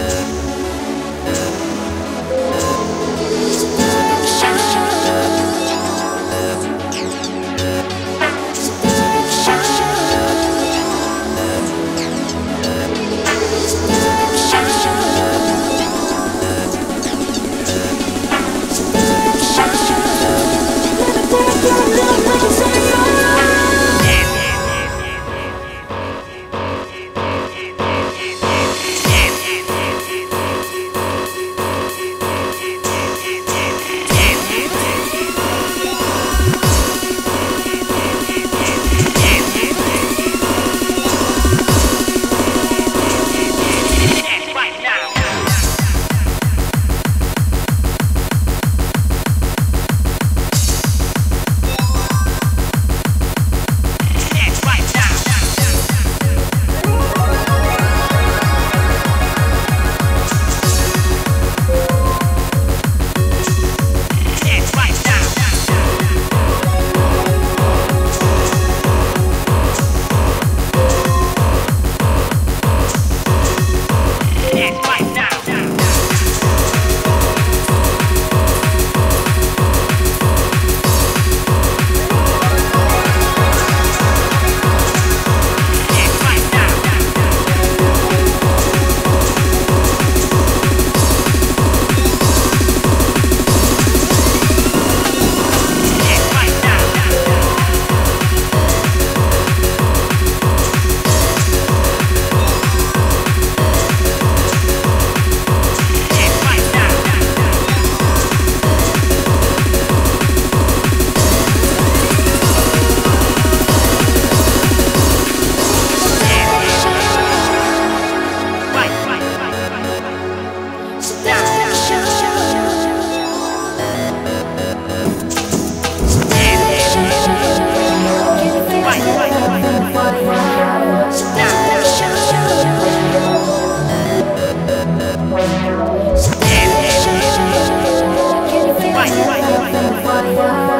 Música fire.